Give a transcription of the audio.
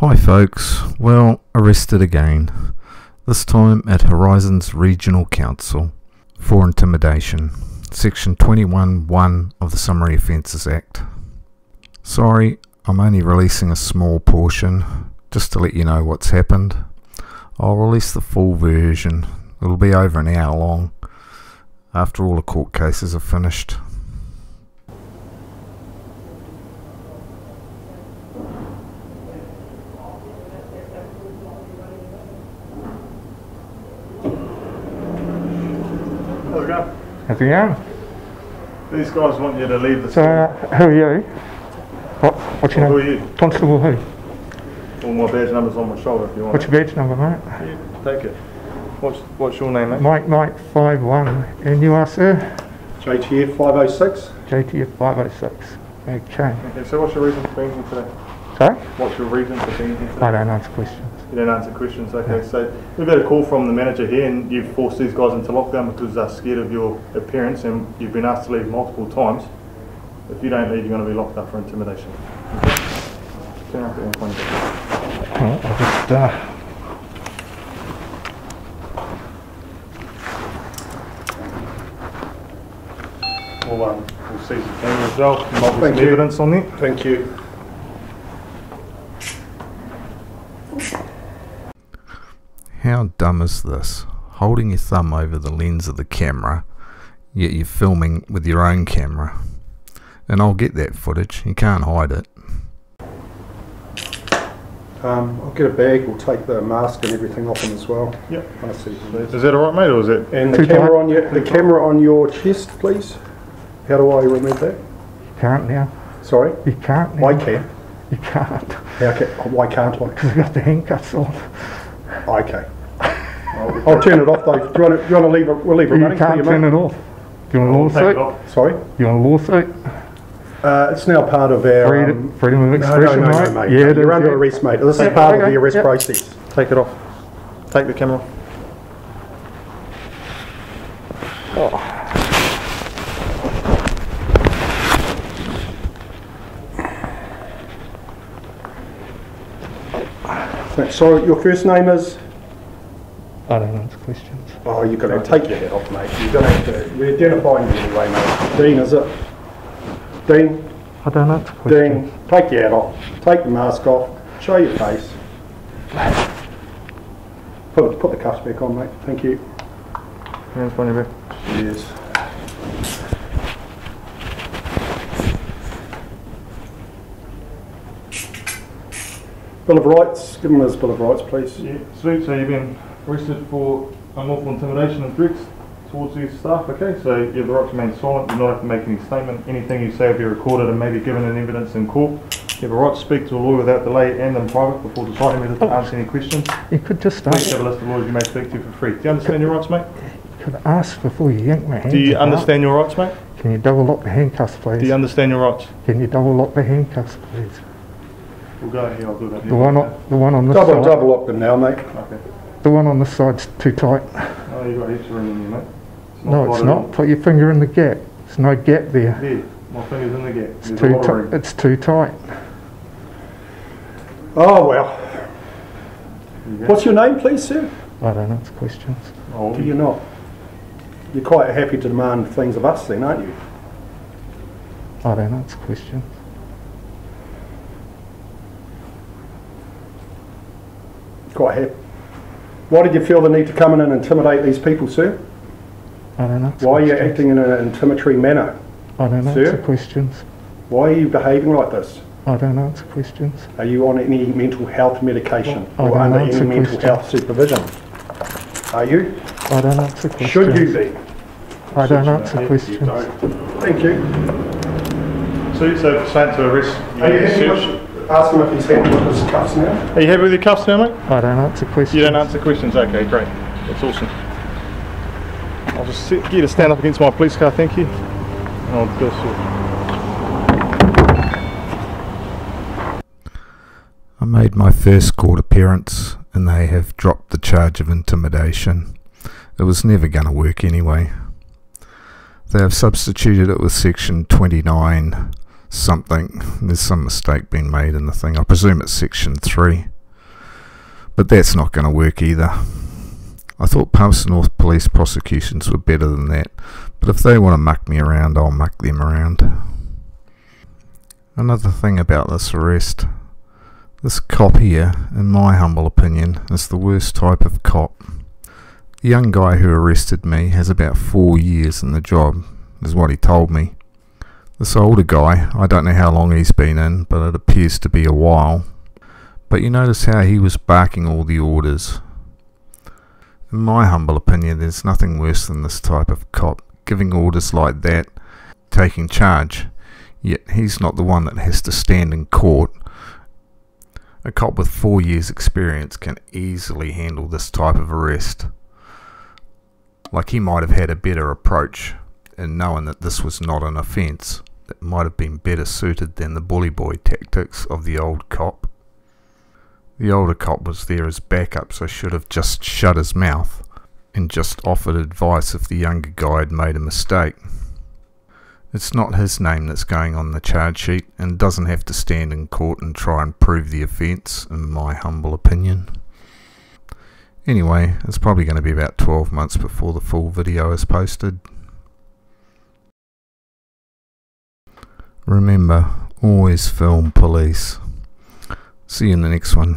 Hi folks, well, arrested again. This time at Horizons Regional Council for intimidation. Section 21.1 of the Summary Offences Act. Sorry, I'm only releasing a small portion just to let you know what's happened. I'll release the full version. It'll be over an hour long after all the court cases are finished. How's it going? How's it going? These guys want you to leave the So, uh, who are you? What, what's your Who name? are you? Constable who? All my badge numbers on my shoulder if you want. What's your badge number, mate? Yeah, take it. What's, what's your name, mate? Mike Mike 51. And you are, sir? JTF 506. JTF 506. Okay. Okay, so what's your reason for being here today? Sorry? What's your reason for being here today? I don't answer questions. You don't answer questions, okay. So we've had a call from the manager here and you've forced these guys into lockdown because they're scared of your appearance and you've been asked to leave multiple times. If you don't leave, you're going to be locked up for intimidation. Okay? Turn around, put your on your back. I'll just, uh, We'll, um, we'll seize the camera as well. Might some Thank you. evidence on there. Thank you. How dumb is this? Holding your thumb over the lens of the camera, yet you're filming with your own camera. And I'll get that footage, you can't hide it. Um, I'll get a bag. We'll take the mask and everything off him as well. Yep. I see. Is that alright, mate, or is it? And the camera on your the camera on your chest, please. How do I remove that? you can't now. Sorry, You can't now. I can. You can't. How can? Why can't I? Because I've got the handcuffs on. Okay. I'll turn it off though. Do you want to, do you want to leave it? We'll leave it You running for can't turn mate. it off. Do you want a Take it lawsuit? off. Sorry. You want a lawsuit? Uh, it's now part of our. Freedom, um, freedom of no, no, expression, no, no, mate? mate. Yeah, it You're under yeah. arrest, mate. This is Okay, part of the arrest yep. process. Take it off. Take the camera off. Thanks. So your first name is? I don't answer questions. Oh, you're going to take your hat off, mate. You're going to have to. We're identifying you anyway, mate. Dean, is it? Dean. I don't answer questions. Dean, take your hat off, take the mask off, show your face. Put, put the cuffs back on, mate. Thank you. Hands behind your back. Yes. Bill of Rights, give him his Bill of Rights, please. Yeah, sweet. So you've been arrested for unlawful intimidation and threats towards these staff, okay? So you have the right to remain silent, you do not have to make any statement. Anything you say will be recorded and may be given in evidence in court. You have a right to speak to a lawyer without delay and in private before deciding whether to oh. answer any questions. You could just Please ask, have a list of lawyers you may speak to for free. Do you understand your rights, mate? You could ask before you yank my hands Do you apart. understand your rights, mate? Can you double lock the handcuffs, please? Do you understand your rights? Can you double lock the handcuffs, please? We'll go here, I'll do that here. The one on, the one on this Double, side. double lock them now, mate. Okay. The one on the side's too tight. Oh, you've got heaps of room in here, mate. It's No, it's not. Put your finger in the gap. There's no gap there. There, my finger's in the gap. It's There's a too lot of tight. It's too tight. Oh, well. You. What's your name, please, sir? I don't answer questions. Oh, Do you not? You're quite happy to demand things of us then, aren't you? I don't answer questions. Quite happy. Why did you feel the need to come in and intimidate these people, sir? I don't know. Why are you acting in an intimidatory manner? I don't know. Sir? answer questions. Why are you behaving like this? I don't answer questions. Are you on any mental health medication I or under any mental questions. health supervision? Are you? I don't answer questions. Should you be? I don't Yeah, answer you questions. Thank you. So, so sent to arrest. you Are you need happy to search. with, ask him if he's happy with his cuffs now? Are you happy with your cuffs now, mate? I don't answer questions. You don't answer questions? Okay, great. That's awesome. I'll just sit, get you to stand up against my police car, thank you. And I'll go through. I made my first court appearance and they have dropped the charge of intimidation. It was never going to work anyway. They have substituted it with section 29 something. There's some mistake being made in the thing. I presume it's section 3. But that's not going to work either. I thought Palmerston North Police prosecutions were better than that, but if they want to muck me around, I'll muck them around. Another thing about this arrest. This cop here, in my humble opinion, is the worst type of cop. The young guy who arrested me has about four years in the job, is what he told me. This older guy, I don't know how long he's been in, but it appears to be a while. But you notice how he was barking all the orders. In my humble opinion, there's nothing worse than this type of cop giving orders like that, taking charge, yet he's not the one that has to stand in court. A cop with four years' experience can easily handle this type of arrest. Like he might have had a better approach in knowing that this was not an offence that might have been better suited than the bully boy tactics of the old cop. The older cop was there as backup, so should have just shut his mouth and just offered advice if the younger guy had made a mistake. It's not his name that's going on the charge sheet and doesn't have to stand in court and try and prove the offence, in my humble opinion. Anyway, it's probably going to be about 12 months before the full video is posted. Remember, always film police. See you in the next one.